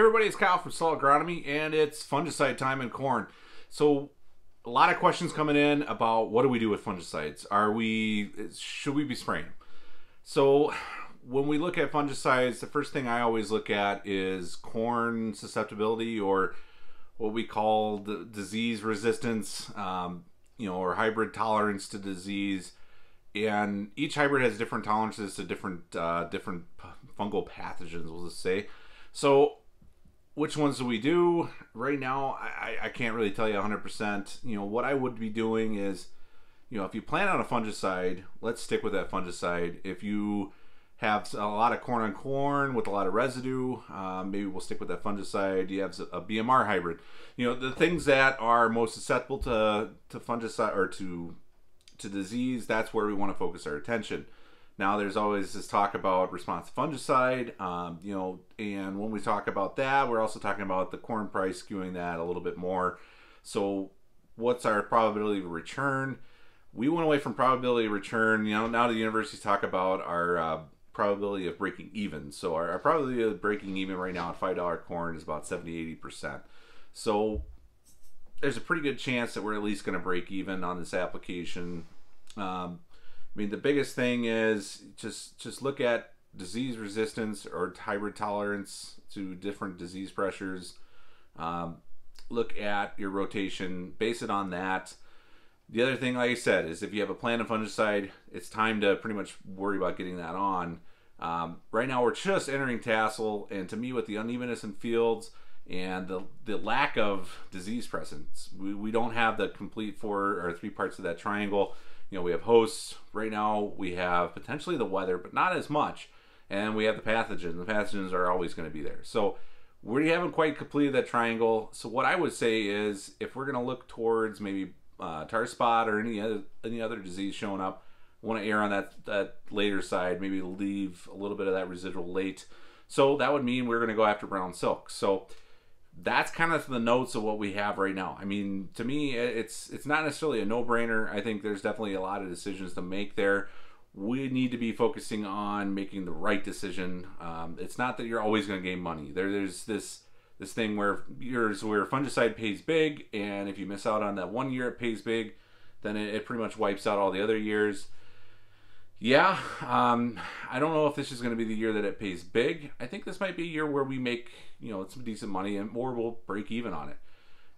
everybody, it's Kyle from Stull Agronomy, and it's fungicide time in corn. So, a lot of questions coming in about what do we do with fungicides? Are we, should we be spraying? So, when we look at fungicides, the first thing I always look at is corn susceptibility or what we call disease resistance, um, you know, or hybrid tolerance to disease. And each hybrid has different tolerances to different uh, different fungal pathogens. We'll just say. So which ones do we do? Right now i, I can't really tell you 100% you know what i would be doing is you know if you plan on a fungicide let's stick with that fungicide. If you have a lot of corn on corn with a lot of residue um, maybe we'll stick with that fungicide. You have a bmr hybrid. You know the things that are most susceptible to to fungicide or to to disease that's where we want to focus our attention now, there's always this talk about responsive fungicide, um, you know, and when we talk about that, we're also talking about the corn price skewing that a little bit more. So, what's our probability of return? We went away from probability of return. You know, now the universities talk about our uh, probability of breaking even. So, our, our, probability of breaking even right now at $5 corn is about 70 80%. So, there's a pretty good chance that we're at least going to break even on this application. Um, I mean, the biggest thing is just just look at disease resistance or hybrid tolerance to different disease pressures. Um, look at your rotation, base it on that. The other thing, like I said, is if you have a plan of fungicide, it's time to pretty much worry about getting that on. Um, right now, we're just entering tassel, and to me, with the unevenness in fields and the the lack of disease presence, we, we don't have the complete four or three parts of that triangle you know, we have hosts. Right now, we have potentially the weather, but not as much. And we have the pathogens. The pathogens are always going to be there. So we haven't quite completed that triangle. So what I would say is, if we're going to look towards maybe uh, tar spot or any other any other disease showing up, want to err on that that later side. Maybe leave a little bit of that residual late. So that would mean we're going to go after brown silk. So that's kind of the notes of what we have right now. I mean, to me, it's it's not necessarily a no-brainer. I think there's definitely a lot of decisions to make there. We need to be focusing on making the right decision. Um, it's not that you're always going to gain money. There, there's this this thing where yours where fungicide pays big, and if you miss out on that one year, it pays big. Then it, it pretty much wipes out all the other years yeah, um, I don't know if this is going to be the year that it pays big. I think this might be a year where we make you know some decent money and more will break even on it.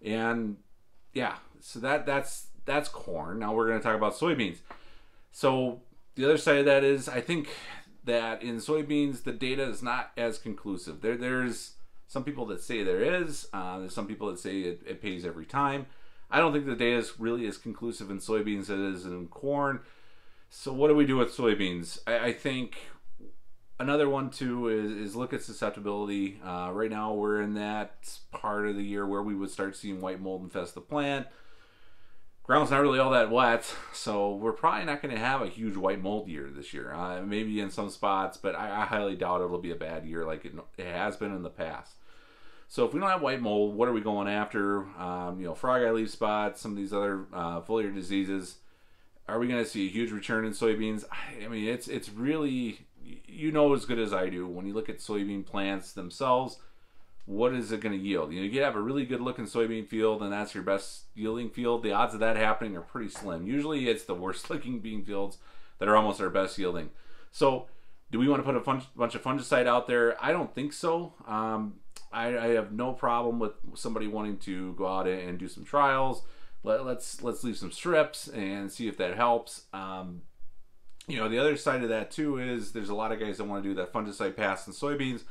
And yeah, so that that's that's corn. Now we're going to talk about soybeans. So the other side of that is I think that in soybeans the data is not as conclusive. There there's some people that say there is. Uh, there's some people that say it, it pays every time. I don't think the data is really as conclusive in soybeans as it is in corn. So what do we do with soybeans? I, I think another one too is, is look at susceptibility. Uh, right now we're in that part of the year where we would start seeing white mold infest the plant. Ground's not really all that wet, so we're probably not going to have a huge white mold year this year. Uh, maybe in some spots, but I, I, highly doubt it'll be a bad year like it, it, has been in the past. So if we don't have white mold, what are we going after? Um, you know, frog eye leaf spots, some of these other uh, foliar diseases are we going to see a huge return in soybeans? I mean, it's it's really you know as good as I do when you look at soybean plants themselves. What is it going to yield? You know, you have a really good looking soybean field, and that's your best yielding field. The odds of that happening are pretty slim. Usually, it's the worst looking bean fields that are almost our best yielding. So, do we want to put a fun, bunch of fungicide out there? I don't think so. Um, I, I, have no problem with somebody wanting to go out and do some trials let, us let's, let's leave some strips and see if that helps. Um, you know, the other side of that too is there's a lot of guys that want to do that fungicide pass in soybeans.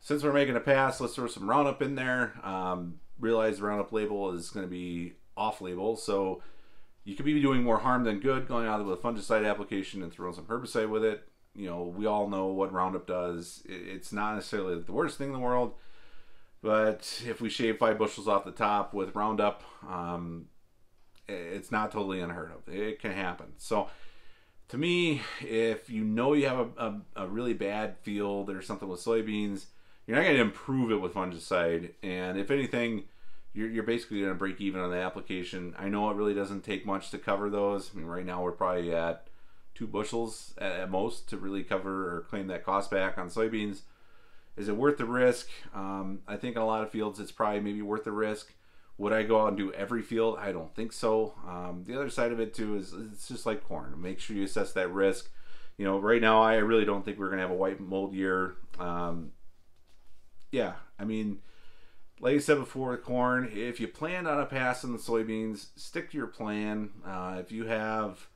Since we're making a pass, let's throw some Roundup in there. Um, realize the Roundup label is going to be off label, so you could be doing more harm than good going out with a fungicide application and throwing some herbicide with it. You know, we all know what Roundup does. It's not necessarily the worst thing in the world, but if we shave five bushels off the top with Roundup, um, it's not totally unheard of. It can happen. So, to me, if you know you have a, a, a really bad field or something with soybeans, you're not going to improve it with fungicide. And if anything, you're, you're basically going to break even on the application. I know it really doesn't take much to cover those. I mean, right now we're probably at two bushels at, most to really cover or claim that cost back on soybeans. Is it worth the risk? Um, I think in a lot of fields it's probably maybe worth the risk. Would I go out and do every field? I don't think so. Um, the other side of it too is it's just like corn. Make sure you assess that risk. You know, right now I really don't think we're going to have a white mold year. Um, yeah, I mean, like I said before, corn. If you planned on a pass in the soybeans, stick to your plan. Uh, if you have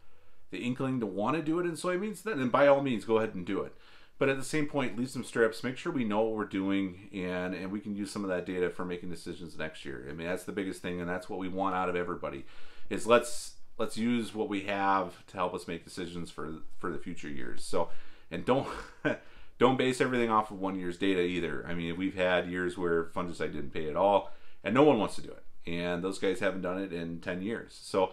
the inkling to want to do it in soybeans, then, then by all means go ahead and do it. But at the same point, leave some strips. Make sure we know what we're doing, and and we can use some of that data for making decisions next year. I mean, that's the biggest thing, and that's what we want out of everybody. Is let's let's use what we have to help us make decisions for for the future years. So, and don't don't base everything off of one year's data either. I mean, we've had years where fungicide didn't pay at all, and no one wants to do it, and those guys haven't done it in ten years. So,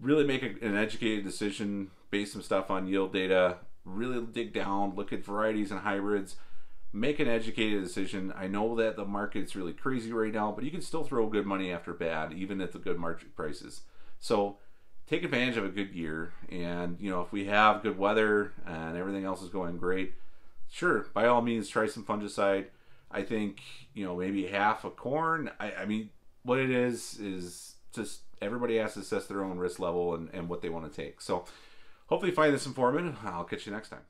really make a, an educated decision, base some stuff on yield data really dig down, look at varieties and hybrids, make an educated decision. I know that the market's really crazy right now, but you can still throw good money after bad, even at the good market prices. So take advantage of a good year. And, you know, if we have good weather and everything else is going great, sure, by all means, try some fungicide. I think, you know, maybe half a corn. I, I mean, what it is, is just everybody has to assess their own risk level and, and what they want to take. So, hopefully you find this informative. I'll catch you next time.